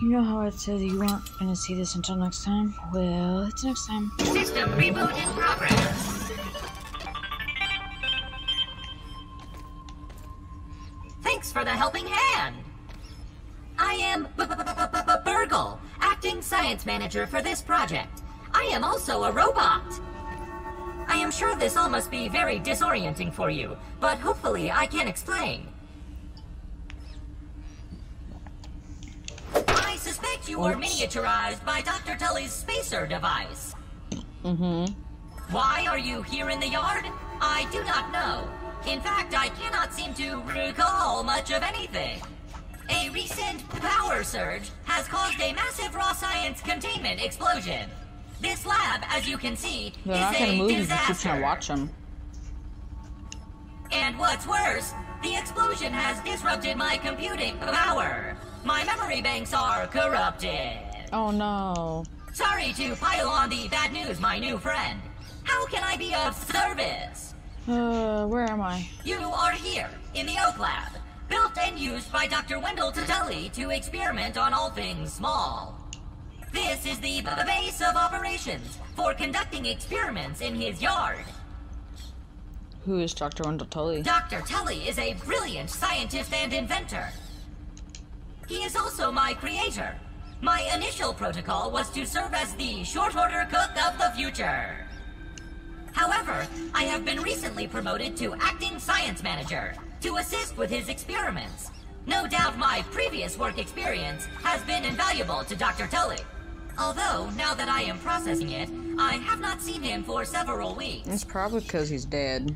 You know how it says you weren't gonna see this until next time? Well, it's next time. System reboot in progress. Thanks for the helping hand. I am B- B- B- BURG.L, acting science manager for this project. I am also a robot. I am sure this all must be very disorienting for you, but hopefully I can explain. You were Oops. miniaturized by Dr. Tully's spacer device. Mm-hmm. Why are you here in the yard? I do not know. In fact, I cannot seem to recall much of anything. A recent power surge has caused a massive raw science containment explosion. This lab, as you can see, They're is not gonna a move you disaster. keep trying to watch them. And what's worse, the explosion has disrupted my computing power. My memory banks are corrupted. Oh no. Sorry to pile on the bad news, my new friend. How can I be of service? Uh, where am I? You are here, in the Oak Lab, built and used by Dr. Wendell Tully to experiment on all things small. This is the base of operations for conducting experiments in his yard. Who is Dr. Wendell Tully? Dr. Tully is a brilliant scientist and inventor. He is also my creator. My initial protocol was to serve as the short order cook of the future. However, I have been recently promoted to acting science manager to assist with his experiments. No doubt my previous work experience has been invaluable to Dr. Tully. Although, now that I am processing it, I have not seen him for several weeks. It's probably because he's dead.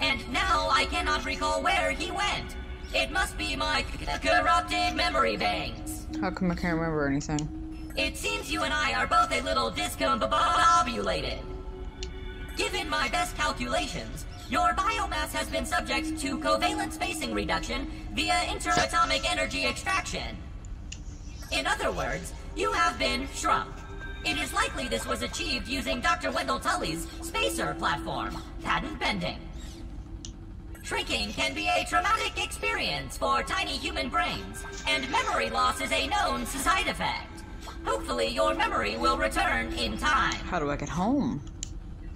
And now I cannot recall where he went. It must be my corrupted memory banks. How come I can't remember anything? It seems you and I are both a little discombobulated. Given my best calculations, your biomass has been subject to covalent spacing reduction via interatomic energy extraction. In other words, you have been shrunk. It is likely this was achieved using Dr. Wendell Tully's spacer platform, patent pending. Shrinking can be a traumatic experience for tiny human brains, and memory loss is a known side effect. Hopefully, your memory will return in time. How do I get home?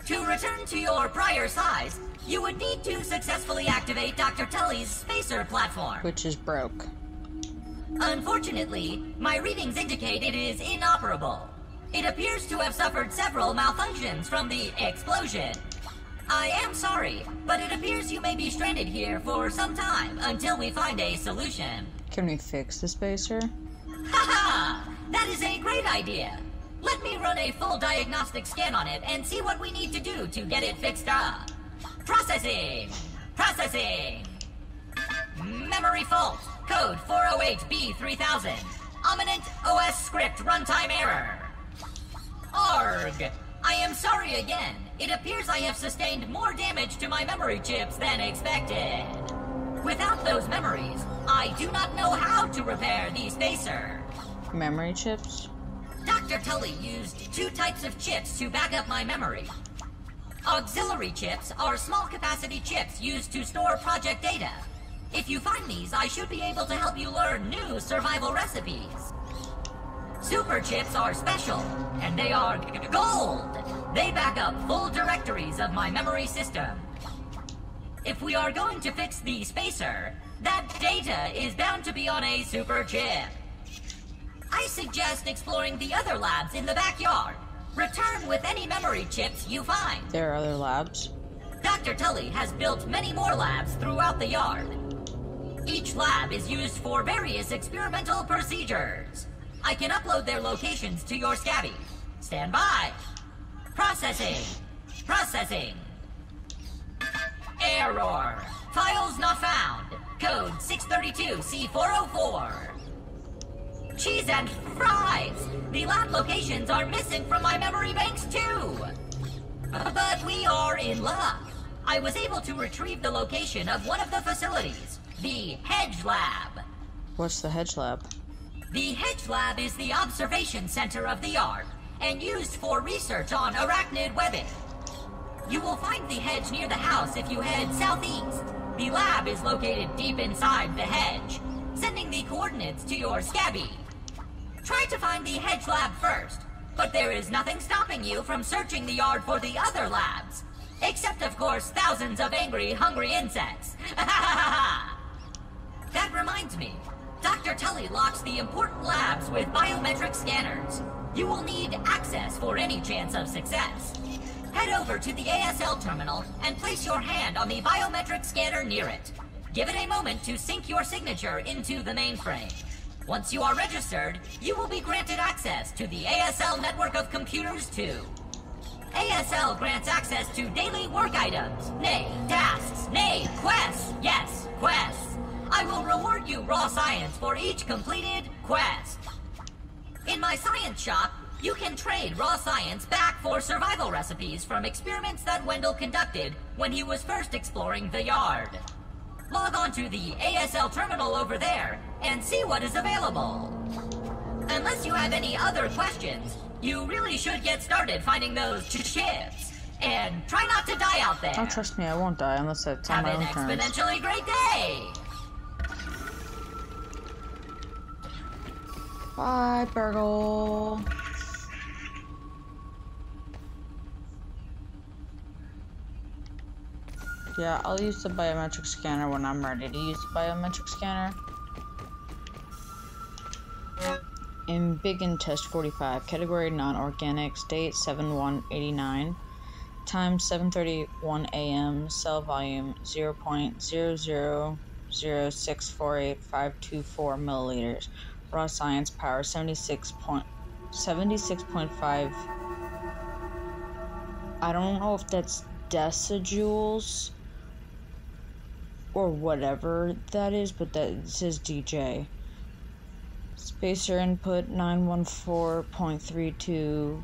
To return to your prior size, you would need to successfully activate Dr. Tully's spacer platform. Which is broke. Unfortunately, my readings indicate it is inoperable. It appears to have suffered several malfunctions from the explosion. I am sorry, but it appears you may be stranded here for some time until we find a solution. Can we fix the spacer? Haha! That is a great idea! Let me run a full diagnostic scan on it and see what we need to do to get it fixed up. Processing! Processing! Memory fault! Code 408B3000. Ominent OS script runtime error. Arg! I am sorry again. It appears I have sustained more damage to my memory chips than expected. Without those memories, I do not know how to repair the spacer. Memory chips? Dr. Tully used two types of chips to back up my memory. Auxiliary chips are small capacity chips used to store project data. If you find these, I should be able to help you learn new survival recipes. Super chips are special, and they are gold. They back up full directories of my memory system. If we are going to fix the spacer, that data is bound to be on a super chip. I suggest exploring the other labs in the backyard. Return with any memory chips you find. There are other labs. Dr. Tully has built many more labs throughout the yard. Each lab is used for various experimental procedures. I can upload their locations to your Scabby. Stand by. Processing. Processing. Error. Files not found. Code 632C404. Cheese and fries! The lab locations are missing from my memory banks too! But we are in luck. I was able to retrieve the location of one of the facilities, the Hedge Lab. What's the hedge lab? The Hedge Lab is the observation center of the yard and used for research on arachnid webbing. You will find the hedge near the house if you head southeast. The lab is located deep inside the hedge, sending the coordinates to your Scabby. Try to find the hedge lab first, but there is nothing stopping you from searching the yard for the other labs. Except, of course, thousands of angry, hungry insects. that reminds me. Dr. Tully locks the important labs with biometric scanners. You will need access for any chance of success. Head over to the ASL terminal and place your hand on the biometric scanner near it. Give it a moment to sync your signature into the mainframe. Once you are registered, you will be granted access to the ASL network of computers too. ASL grants access to daily work items, nay, tasks, nay, quests, yes, raw science for each completed quest. In my science shop, you can trade raw science back for survival recipes from experiments that Wendell conducted when he was first exploring the yard. Log on to the ASL terminal over there and see what is available. Unless you have any other questions, you really should get started finding those chips. And try not to die out there. Oh, trust me, I won't die unless it's on Have my an own terms. exponentially great day! Bye, BURG.L. Yeah, I'll use the biometric scanner when I'm ready to use the biometric scanner. In Big in Test 45, category non-organics, date 7189, time 7:31 a.m., cell volume 0.000648524 milliliters, raw science power 76 point, 76.5. I don't know if that's decijoules or whatever that is, but that says DJ. Spacer input 914.32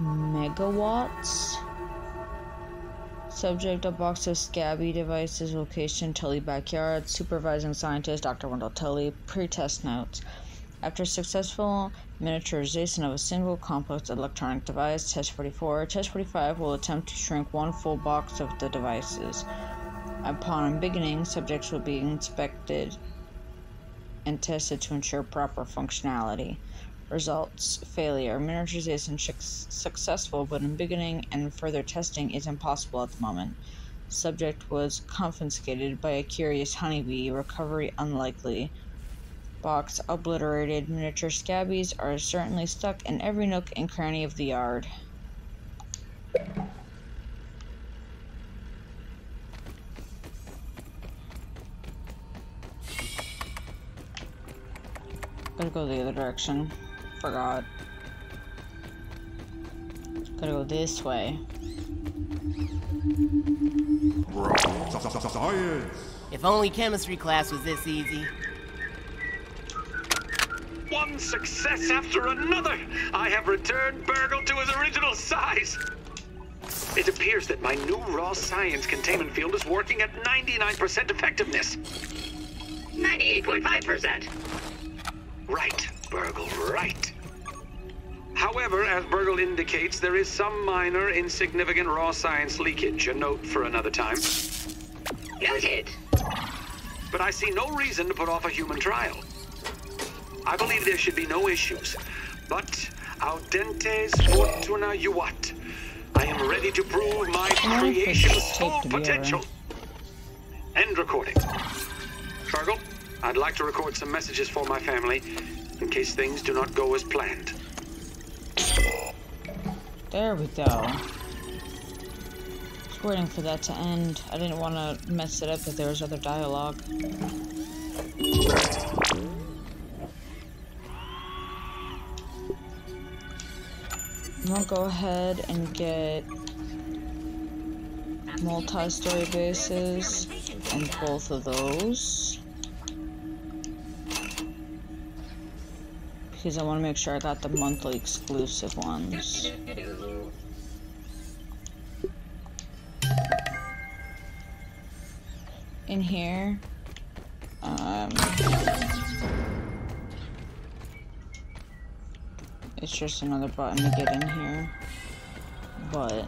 megawatts. Subject a box of scabby devices, location Tully backyard, supervising scientist Dr. Wendell Tully, pre-test notes. After successful miniaturization of a single complex electronic device, Test 44, Test 45 will attempt to shrink one full box of the devices. Upon beginning, subjects will be inspected and tested to ensure proper functionality. Results failure. Miniaturization successful, but in beginning and further testing is impossible at the moment. Subject was confiscated by a curious honeybee. Recovery unlikely. Box obliterated. Miniature scabbies are certainly stuck in every nook and cranny of the yard. Gotta go the other direction. Forgot. Gotta go this way. Science! If only chemistry class was this easy. One success after another! I have returned BURG.L to his original size! It appears that my new raw science containment field is working at 99% effectiveness. 98.5%. Right, BURG.L, right. However, as BURG.L indicates, there is some minor, insignificant raw science leakage. A note for another time. Noted. But I see no reason to put off a human trial. I believe there should be no issues. But audentes fortuna juvat. I am ready to prove my I wonder if it's creation's full to be over. potential. End recording. BURG.L, I'd like to record some messages for my family in case things do not go as planned. There we go. Just waiting for that to end. I didn't want to mess it up if there was other dialogue. Gonna go ahead and get multi-story bases and both of those. Because I want to make sure I got the monthly exclusive ones. In here, um, it's just another button to get in here, but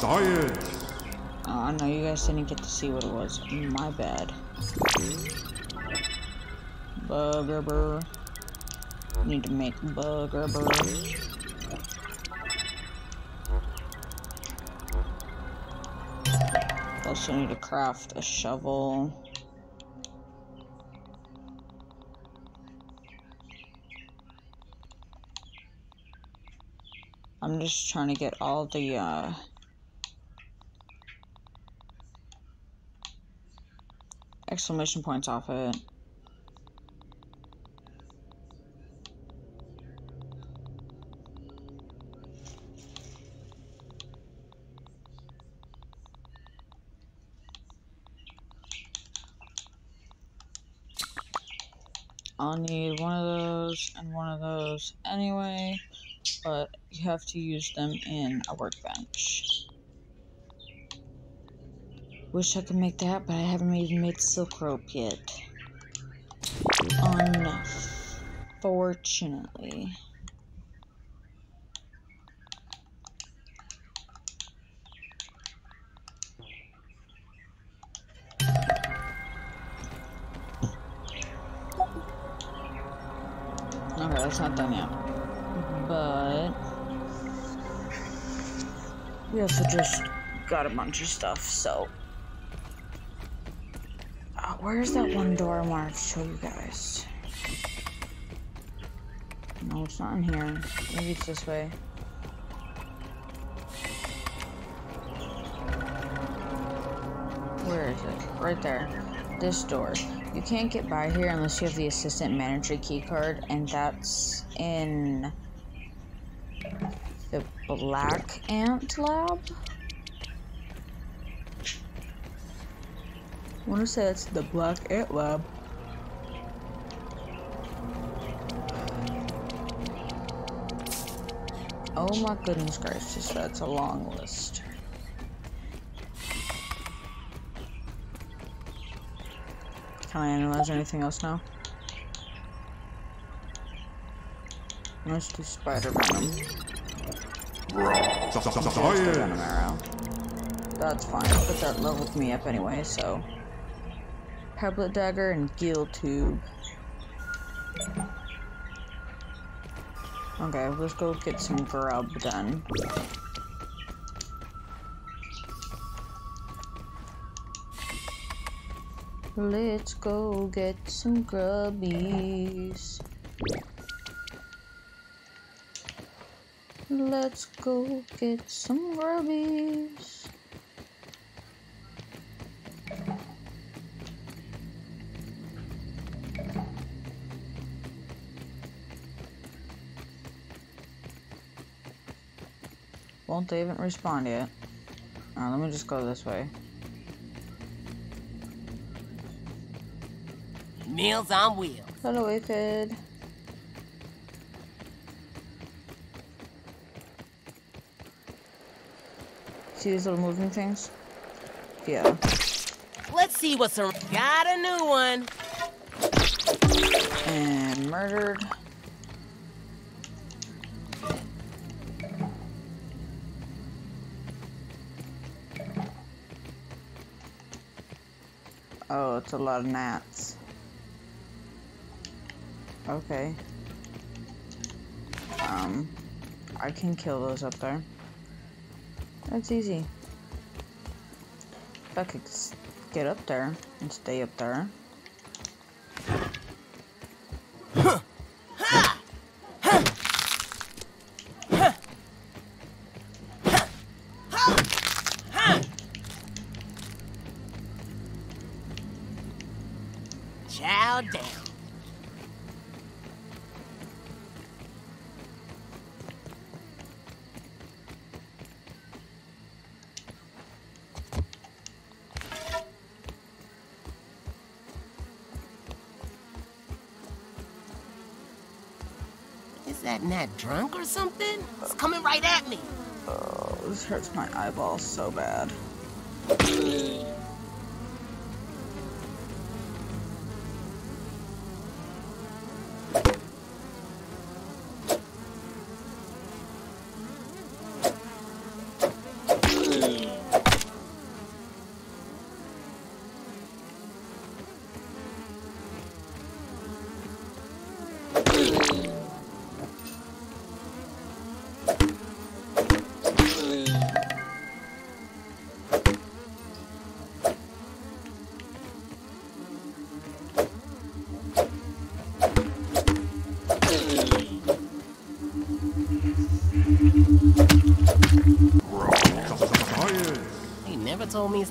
Science! Oh, no, you guys didn't get to see what it was. My bad. Bugger Need to make bugger Also need to craft a shovel. I'm just trying to get all the uh, exclamation points off it. I'll need one of those and one of those anyway, but you have to use them in a workbench. Wish I could make that, but I haven't even made silk rope yet. Unfortunately. Okay, that's not done yet. But we also just got a bunch of stuff, so Where's that one door I wanted to show you guys? No, it's not in here. Maybe it's this way. Where is it? Right there. This door. You can't get by here unless you have the assistant manager keycard, and that's in the Black Ant Lab. I want to say it's the Black Ant Lab. Oh my goodness gracious, that's a long list. Can I analyze anything else now? Let's do spider venom. venom arrow. That's fine, but that leveled me up anyway, so. Tablet Dagger and Gill Tube. Okay, let's go get some grub done. Let's go get some grubbies. Let's go get some grubbies. Won't they even respond yet? Alright, let me just go this way. Meals on wheels. Hello, Aphid. See these little moving things? Yeah. Let's see what's around. Got a new one. And murdered. A lot of gnats. Okay. Um, I can kill those up there. That's easy. If I could get up there and stay up there. That gnat drunk or something? It's coming right at me. Oh, this hurts my eyeballs so bad.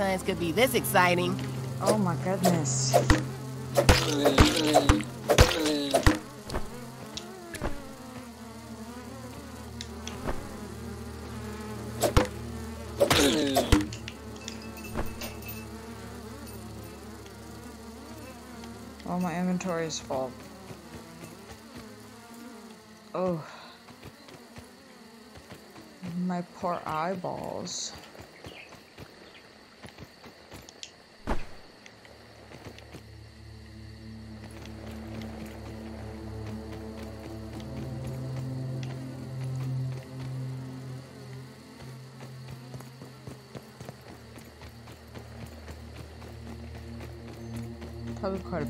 Science could be this exciting. Oh my goodness. Oh, my inventory is full. Oh. My poor eyeballs.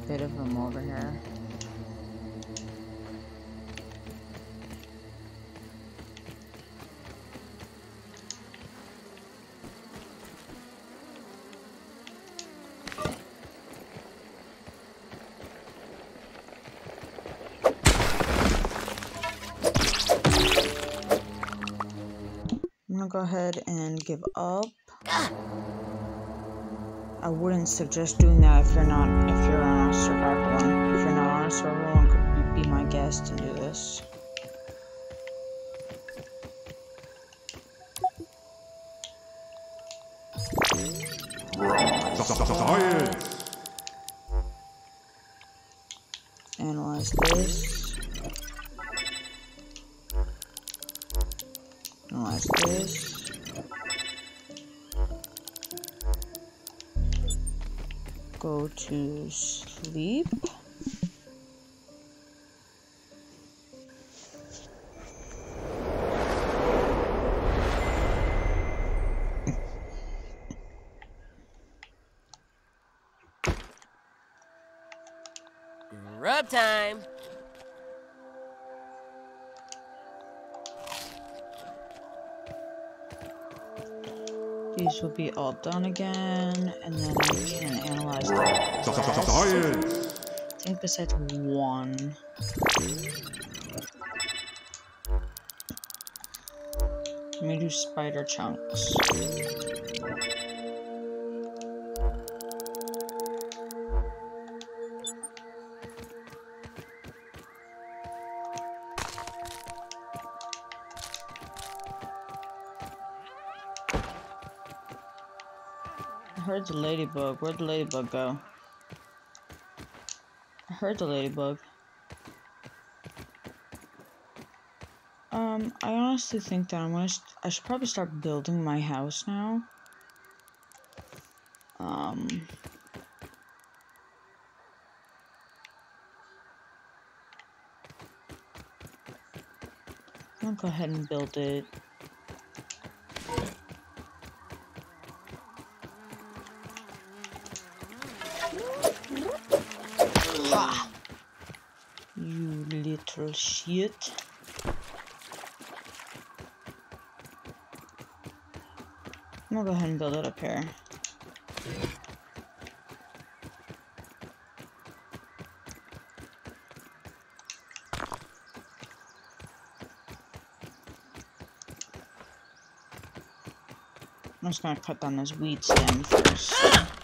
Bit of them over here. Go ahead and give up. Wouldn't suggest doing that if you're not if you're on a survival one. If you're not on a survival one, could be my guest to do this. Analyze this. Analyze this. Go to sleep. Be all done again, and then we can analyze the. Science! I think besides one. Let me do spider chunks. The ladybug. Where'd the ladybug go? I heard the ladybug. Um, I honestly think that I'm gonna. I should probably start building my house now. Um. I'll go ahead and build it. I'm gonna go ahead and build it up here. I'm just gonna cut down this weed stem first.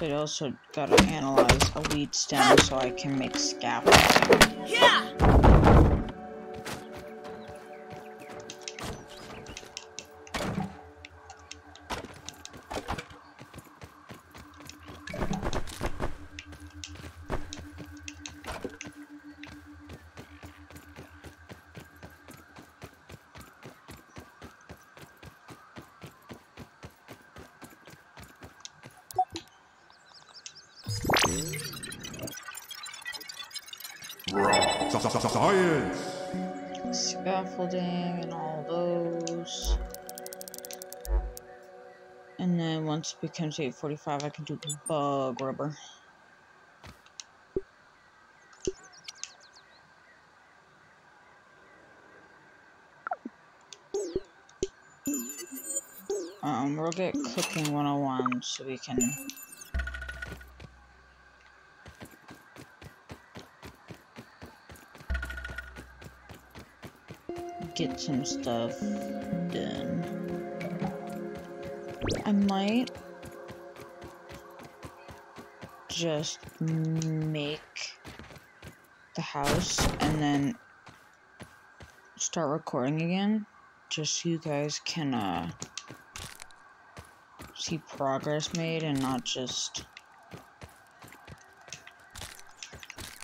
I also gotta analyze a weed stem so I can make scaffolding. Yeah! Science! Scaffolding and all those. And then once it becomes 845, I can do bug rubber. Um, we'll get cooking 101 so we can get some stuff done. I might just make the house and then start recording again just so you guys can uh see progress made and not just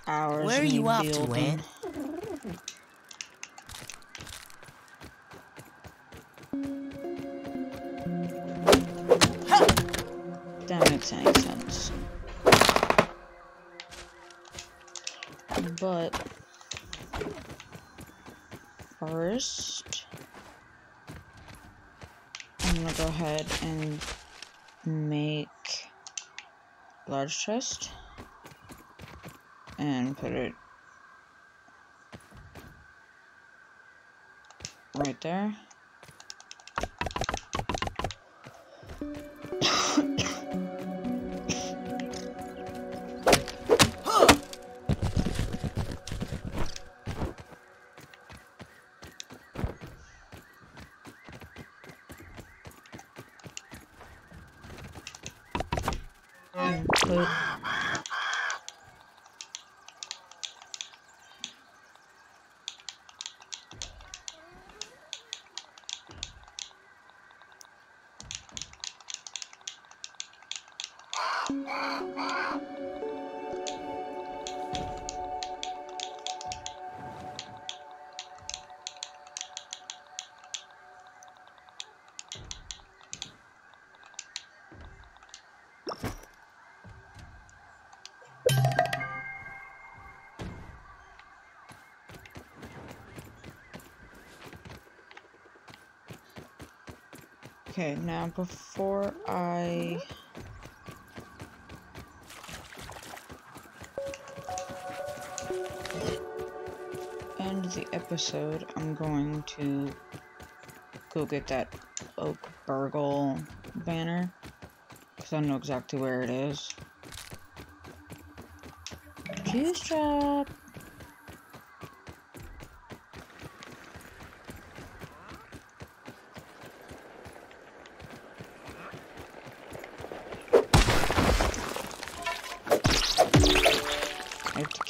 hours Where are you off to. Ed? First, I'm gonna go ahead and make large chest and put it right there. Okay, now before I end the episode, I'm going to go get that Oak BURG.L banner because I know exactly where it is. Juice drop.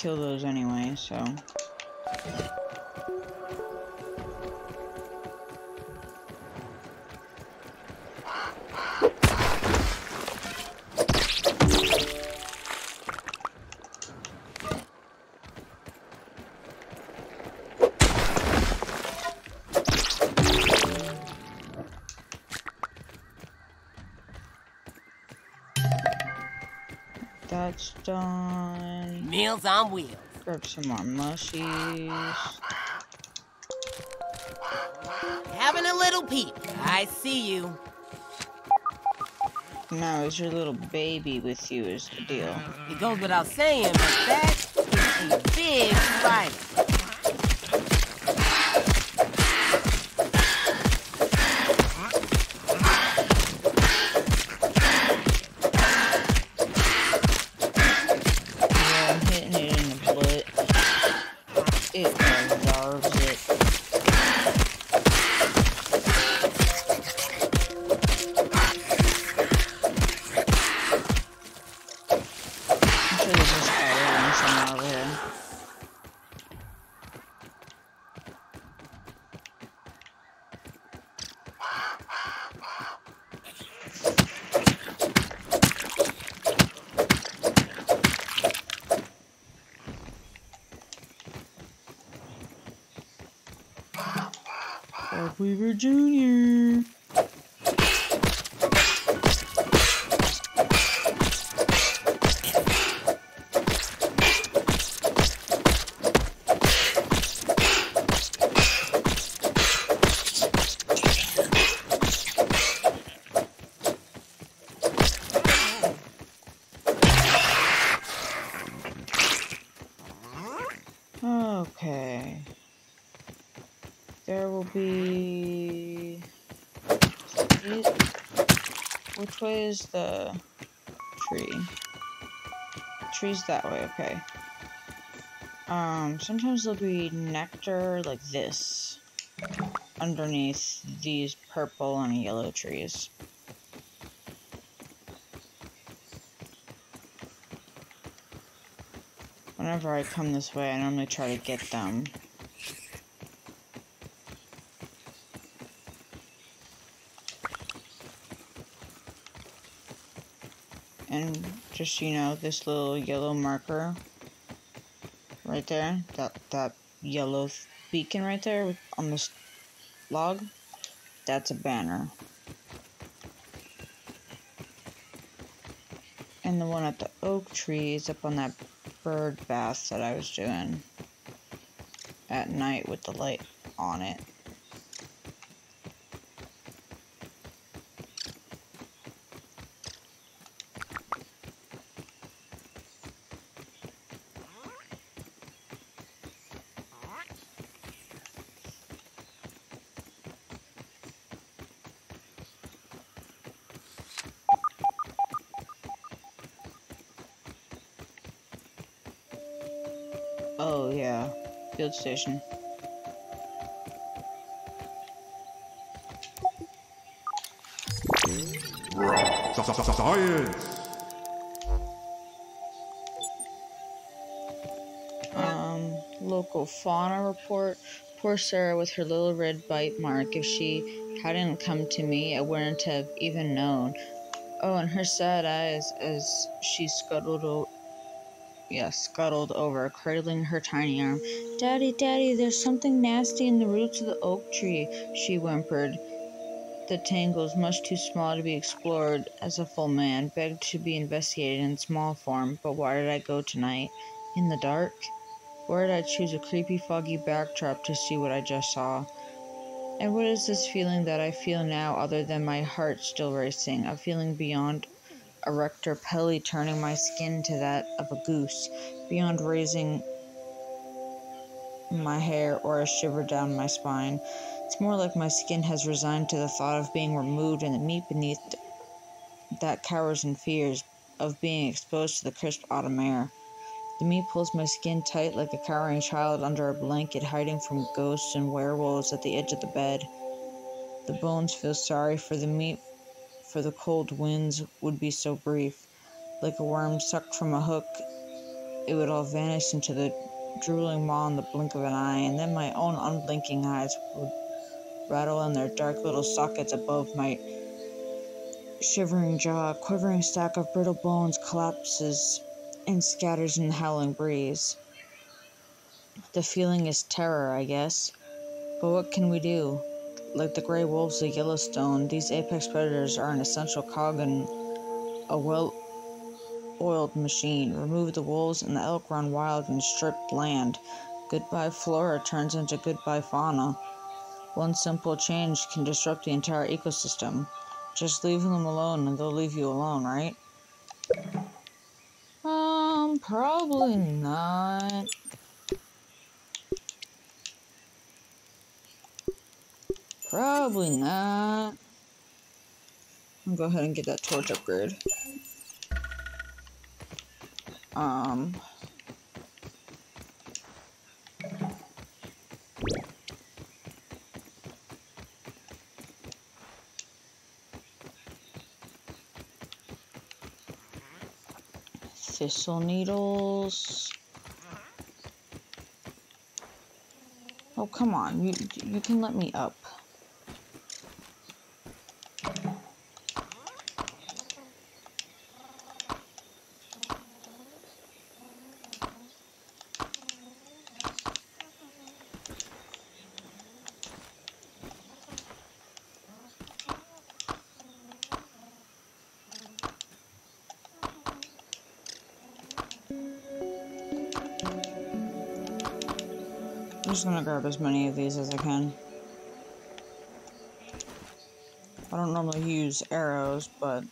Kill those anyway, so. Done. On wheels. Grab some more mushies. Having a little peep. I see you. Now is your little baby with you is the deal. It goes without saying, but that is a big spider. The tree? Tree's that way, okay. Um, sometimes there'll be nectar like this underneath these purple and yellow trees. Whenever I come this way, I normally try to get them. And just you know, this little yellow marker right there, that that yellow beacon right there on this log, that's a banner. And the one at the oak tree is up on that bird bath that I was doing at night with the light on it. Oh, yeah. Field station. Science. Um, local fauna report. Poor Sarah with her little red bite mark. If she hadn't come to me, I wouldn't have even known. Oh, and her sad eyes as she scuttled yeah, scuttled over, cradling her tiny arm. Daddy, Daddy, there's something nasty in the roots of the oak tree, she whimpered. The tangles, much too small to be explored as a full man, begged to be investigated in small form. But why did I go tonight? In the dark? Why did I choose a creepy, foggy backdrop to see what I just saw? And what is this feeling that I feel now other than my heart still racing? A feeling beyond arrector pili turning my skin to that of a goose, beyond raising my hair or a shiver down my spine. It's more like my skin has resigned to the thought of being removed and the meat beneath that cowers and fears of being exposed to the crisp autumn air. The meat pulls my skin tight like a cowering child under a blanket hiding from ghosts and werewolves at the edge of the bed. The bones feel sorry for the meat, for the cold winds would be so brief. Like a worm sucked from a hook, it would all vanish into the drooling maw in the blink of an eye, and then my own unblinking eyes would rattle in their dark little sockets above my shivering jaw. A quivering stack of brittle bones collapses and scatters in the howling breeze. The feeling is terror, I guess. But what can we do? Like the gray wolves of Yellowstone, these apex predators are an essential cog in a well oiled machine. Remove the wolves, and the elk run wild in stripped land. Goodbye flora turns into goodbye fauna. One simple change can disrupt the entire ecosystem. Just leave them alone and they'll leave you alone, right? Um, probably not. Probably not. I'll go ahead and get that torch upgrade. Um. Thistle needles. Oh, come on. You, you can let me up. I'm just gonna grab as many of these as I can. I don't normally use arrows, but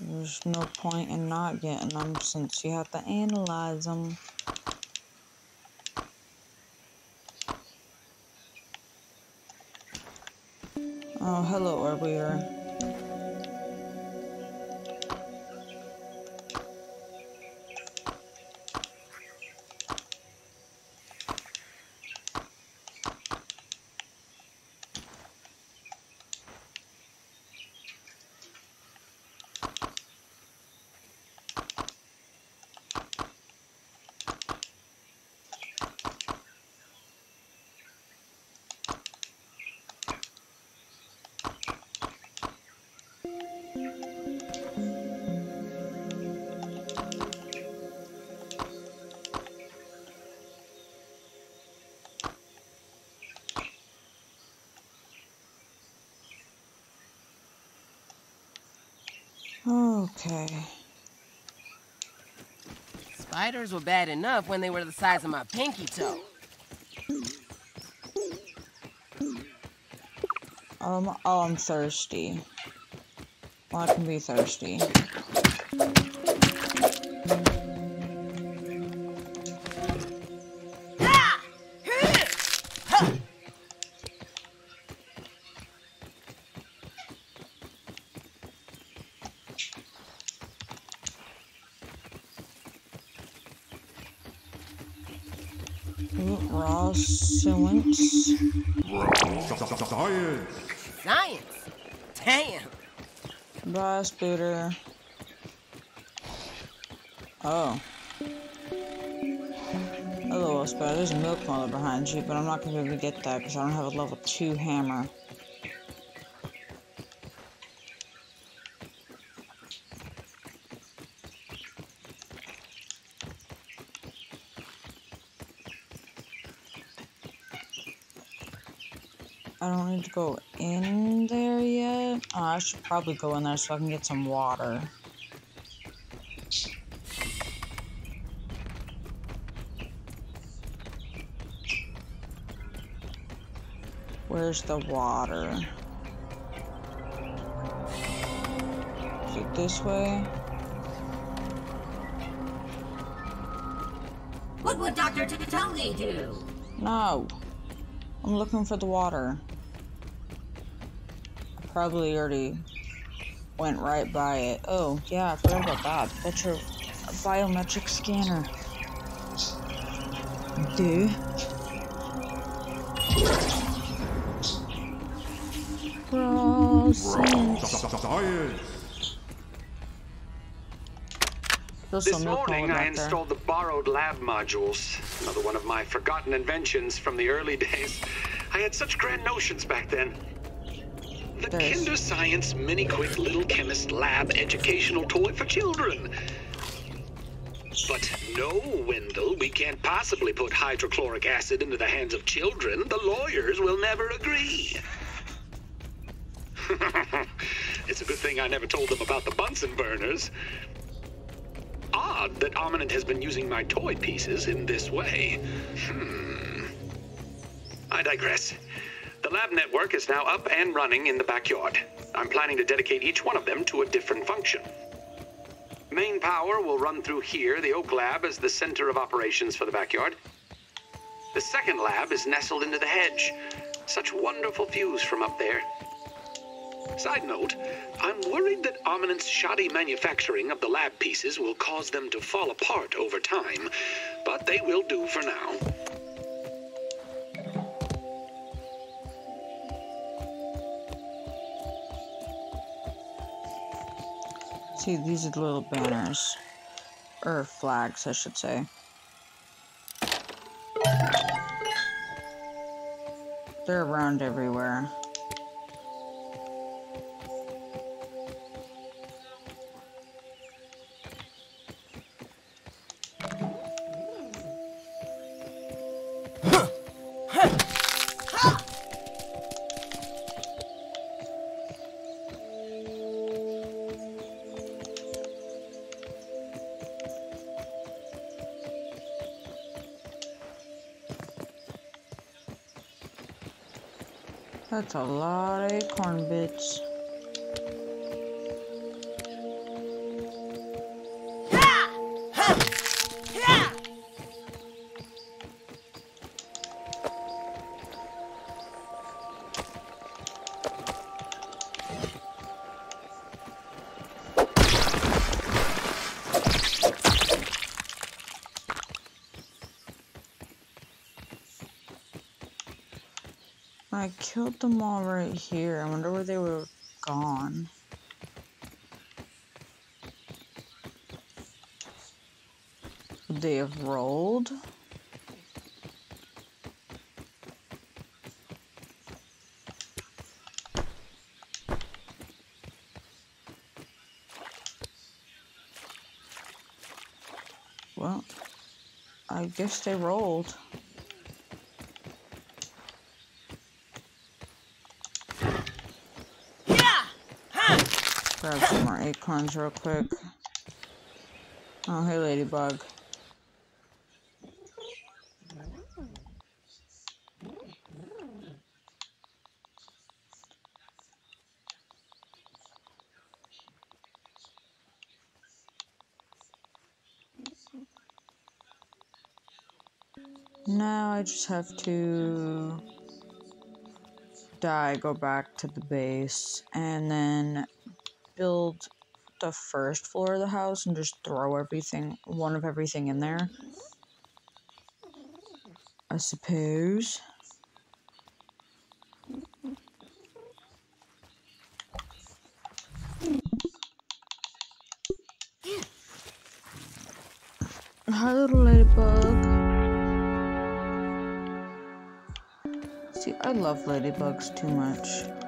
there's no point in not getting them since you have to analyze them. Oh, hello, Orbeer. Okay. Spiders were bad enough when they were the size of my pinky toe. Um, oh, I'm thirsty. Well, I can be thirsty. Brass booter. Oh. Hello, Spider. There's a milk molar behind you, but I'm not gonna be able to get that because I don't have a level 2 hammer. I don't need to go in there yet. Oh, I should probably go in there so I can get some water. Where's the water? Is it this way? What would Dr. Tony do? No. I'm looking for the water. I probably already went right by it. Oh, yeah, I forgot about that. That's your biometric scanner. Dude. Crossing. Science. This morning I installed the borrowed lab modules. Another one of my forgotten inventions from the early days. I had such grand notions back then. The Kinder Science Mini Quick Little Chemist Lab educational toy for children. But no, Wendell, we can't possibly put hydrochloric acid into the hands of children. The lawyers will never agree. it's a good thing I never told them about the Bunsen burners. Odd that Ominent has been using my toy pieces in this way. Hmm. I digress. The lab network is now up and running in the backyard. I'm planning to dedicate each one of them to a different function. Main power will run through here. The Oak Lab is the center of operations for the backyard. The second lab is nestled into the hedge. Such wonderful views from up there. Side note, I'm worried that Ominent's shoddy manufacturing of the lab pieces will cause them to fall apart over time, but they will do for now. See, these are the little banners. Or flags, I should say. They're around everywhere. That's a lot of acorn bits. I killed them all right here. I wonder where they were gone. Would they have rolled? Well, I guess they rolled. Grab some more acorns real quick. Oh, hey, ladybug. Now I just have to die, go back to the base, and then build the first floor of the house and just throw everything, one of everything in there. I suppose. Hi, little ladybug. See, I love ladybugs too much.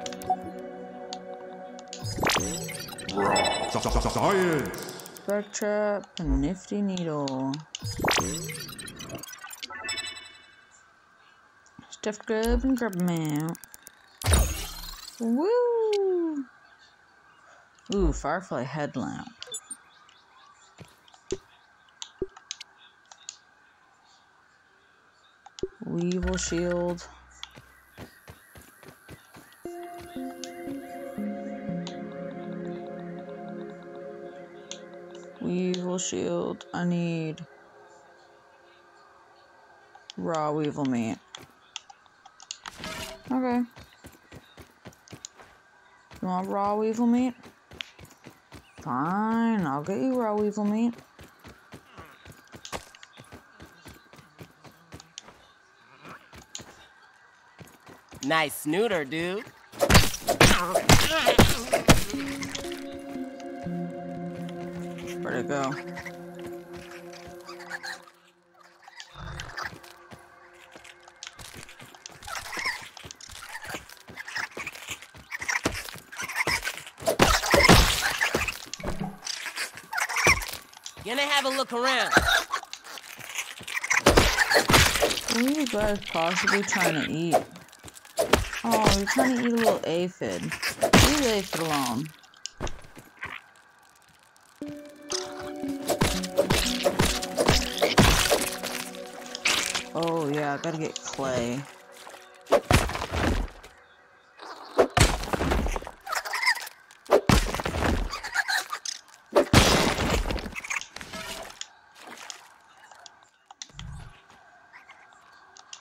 Science. Spark trap, nifty needle. Stuff grub and grub hut. Woo! Ooh, firefly headlamp. Weevil shield. Weevil shield. I need raw weevil meat. Okay. You want raw weevil meat? Fine, I'll get you raw weevil meat. Nice snooter, dude. Go? Gonna have a look around. What are you guys possibly trying to eat? Oh, you're trying to eat a little aphid. Leave aphid alone. Yeah, I gotta get clay.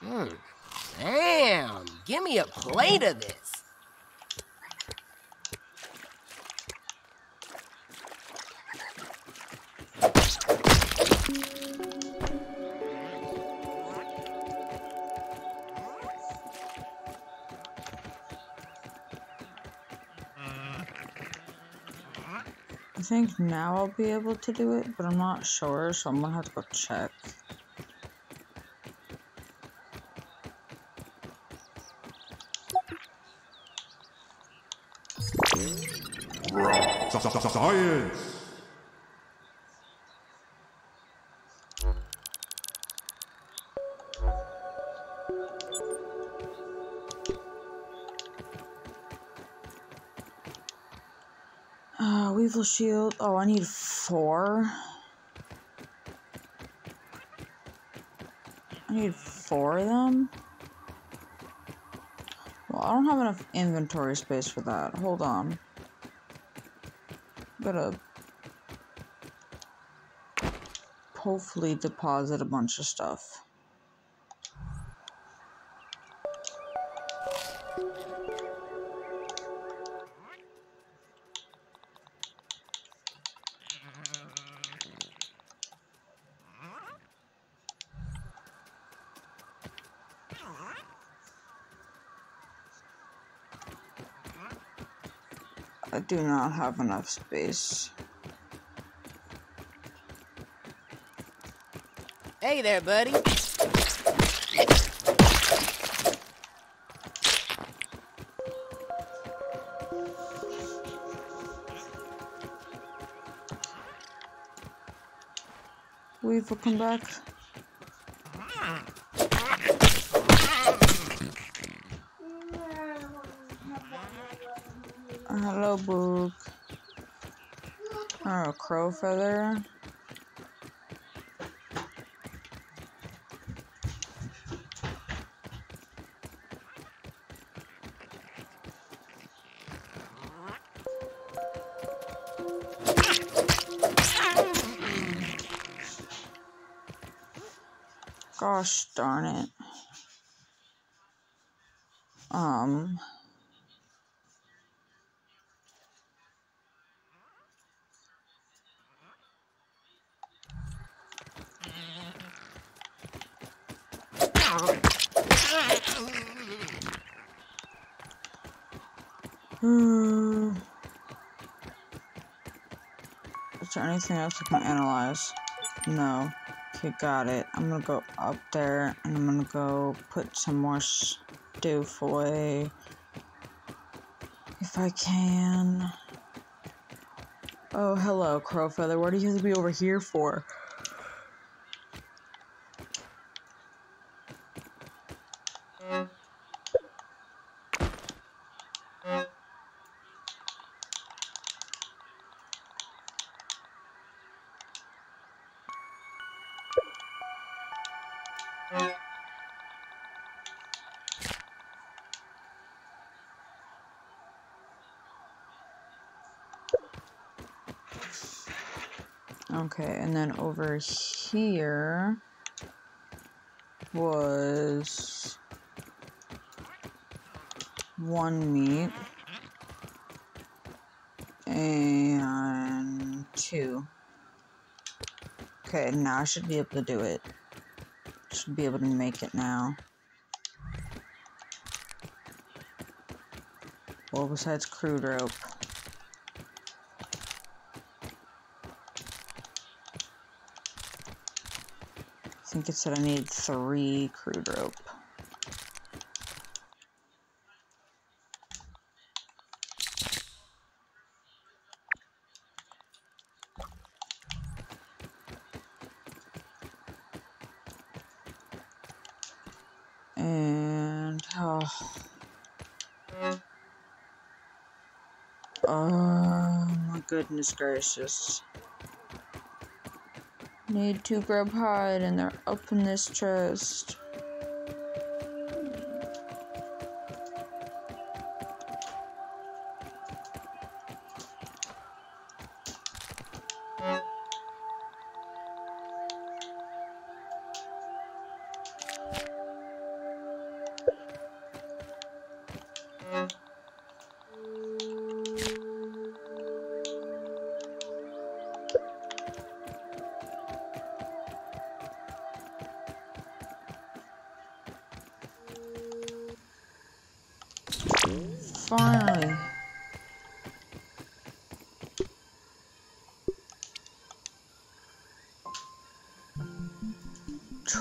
Hmm. Damn, give me a plate of this. Now I'll be able to do it, but I'm not sure, so I'm gonna have to go check. Science. Uh, Weevil Shield. Oh, I need four. I need four of them. Well, I don't have enough inventory space for that. Hold on. Gotta hopefully deposit a bunch of stuff. Do not have enough space. Hey there, buddy. Weevil, come back. Hello, Book. Oh, crow feather. Gosh darn it. Um. Hmm. Is there anything else I can analyze? No. Okay, got it. I'm gonna go up there and I'm gonna go put some more stoof away. If I can. Oh, hello, Crowfeather. What do you have to be over here for? Okay, and then over here was one meat and two. Okay, now I should be able to do it. Should be able to make it now. Well, besides crude rope. Think it said I need three crude rope. And oh, oh my goodness gracious. Need to grab hide and they're up in this chest.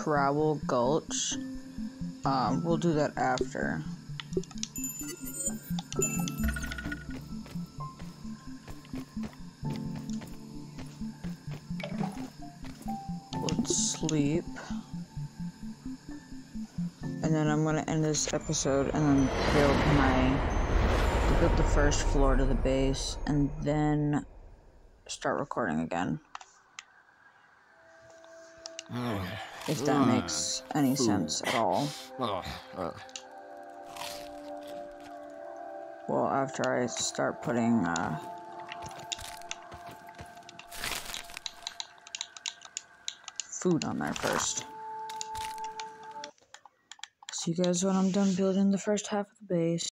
Travel Gulch. Um, we'll do that after. Let's sleep. And then I'm gonna end this episode and then build my build the first floor to the base and then start recording again. If that makes any sense at all. Well, after I start putting uh, food on there first. See you guys when I'm done building the first half of the base.